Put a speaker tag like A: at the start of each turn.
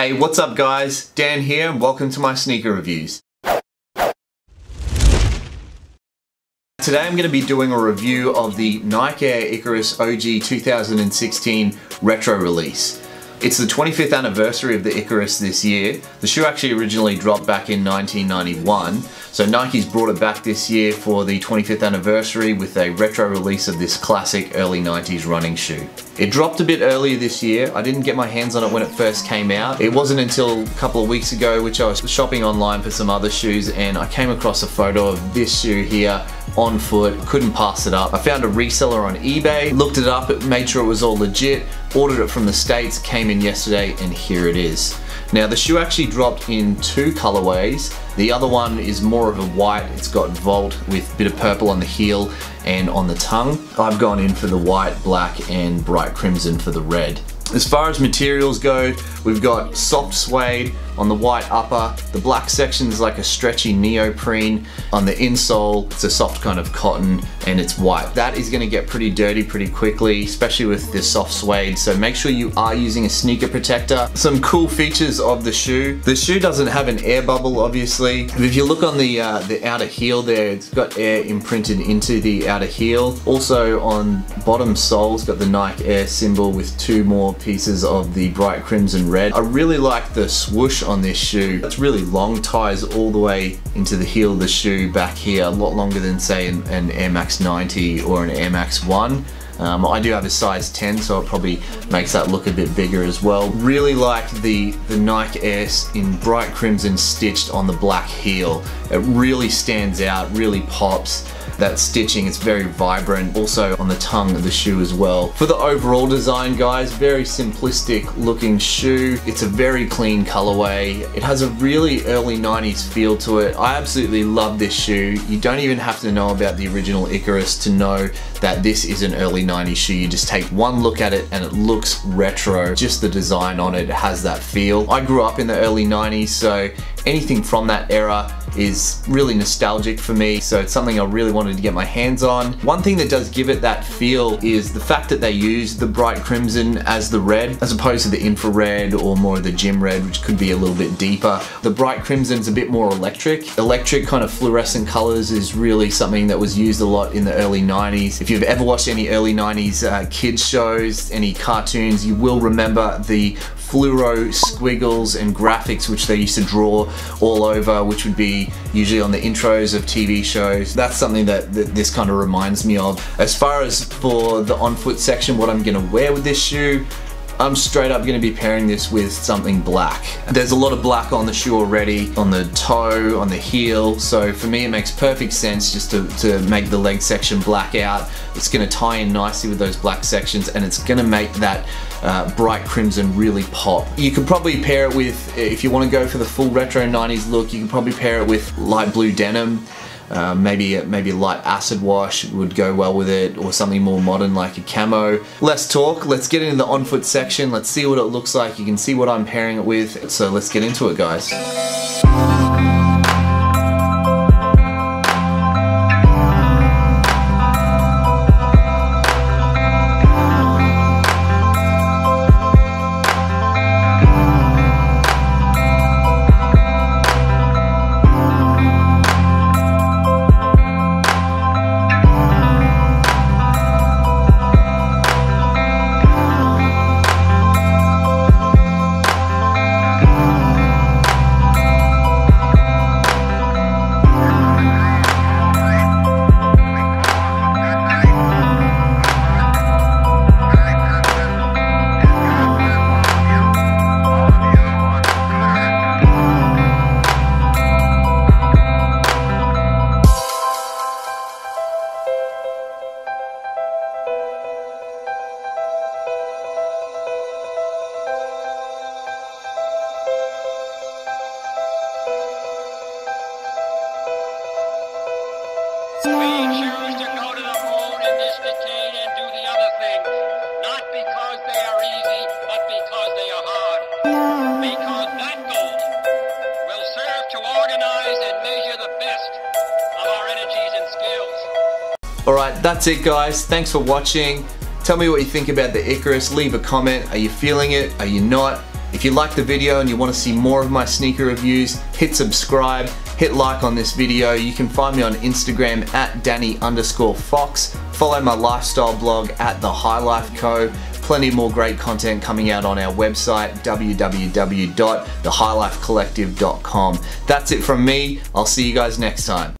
A: Hey, what's up guys? Dan here and welcome to my sneaker reviews. Today I'm going to be doing a review of the Nike Air Icarus OG 2016 retro release. It's the 25th anniversary of the Icarus this year. The shoe actually originally dropped back in 1991, so Nike's brought it back this year for the 25th anniversary with a retro release of this classic early 90s running shoe. It dropped a bit earlier this year. I didn't get my hands on it when it first came out. It wasn't until a couple of weeks ago which I was shopping online for some other shoes and I came across a photo of this shoe here on foot, couldn't pass it up. I found a reseller on eBay, looked it up, made sure it was all legit, ordered it from the States, came in yesterday, and here it is. Now the shoe actually dropped in two colorways. The other one is more of a white, it's got Volt with a bit of purple on the heel and on the tongue. I've gone in for the white, black, and bright crimson for the red. As far as materials go, we've got soft suede on the white upper. The black section is like a stretchy neoprene. On the insole, it's a soft kind of cotton and it's white. That is gonna get pretty dirty pretty quickly, especially with this soft suede. So make sure you are using a sneaker protector. Some cool features of the shoe. The shoe doesn't have an air bubble, obviously. If you look on the, uh, the outer heel there, it's got air imprinted into the outer heel. Also on bottom sole, it's got the Nike Air symbol with two more pieces of the bright crimson red. I really like the swoosh on this shoe. It's really long, ties all the way into the heel of the shoe back here, a lot longer than say an, an Air Max 90 or an Air Max 1. Um, I do have a size 10, so it probably makes that look a bit bigger as well. Really like the, the Nike Air in bright crimson stitched on the black heel. It really stands out, really pops. That stitching is very vibrant. Also on the tongue of the shoe as well. For the overall design guys very simplistic looking shoe. It's a very clean colorway. It has a really early 90s feel to it. I absolutely love this shoe. You don't even have to know about the original Icarus to know that this is an early 90s shoe. You just take one look at it and it looks retro. Just the design on it has that feel. I grew up in the early 90s so anything from that era is really nostalgic for me so it's something I really wanted to get my hands on. One thing that does give it that feel is the fact that they use the bright crimson as the red as opposed to the infrared or more of the gym red which could be a little bit deeper. The bright crimson's a bit more electric. Electric kind of fluorescent colors is really something that was used a lot in the early 90s. If you've ever watched any early 90s uh, kids shows, any cartoons, you will remember the fluoro squiggles and graphics which they used to draw all over which would be usually on the intros of TV shows. That's something that, that this kind of reminds me of. As far as for the on foot section what I'm gonna wear with this shoe I'm straight up going to be pairing this with something black. There's a lot of black on the shoe already, on the toe, on the heel, so for me it makes perfect sense just to, to make the leg section black out. It's going to tie in nicely with those black sections and it's going to make that uh, bright crimson really pop. You could probably pair it with, if you want to go for the full retro 90s look, you can probably pair it with light blue denim uh, maybe maybe a light acid wash would go well with it or something more modern like a camo. Less talk, let's get into the on foot section, let's see what it looks like. You can see what I'm pairing it with, so let's get into it guys. Alright, that's it guys. Thanks for watching. Tell me what you think about the Icarus. Leave a comment. Are you feeling it? Are you not? If you like the video and you want to see more of my sneaker reviews, hit subscribe, hit like on this video. You can find me on Instagram at Danny underscore Fox. Follow my lifestyle blog at The High Life Co. Plenty more great content coming out on our website, www.thehighlifecollective.com. That's it from me. I'll see you guys next time.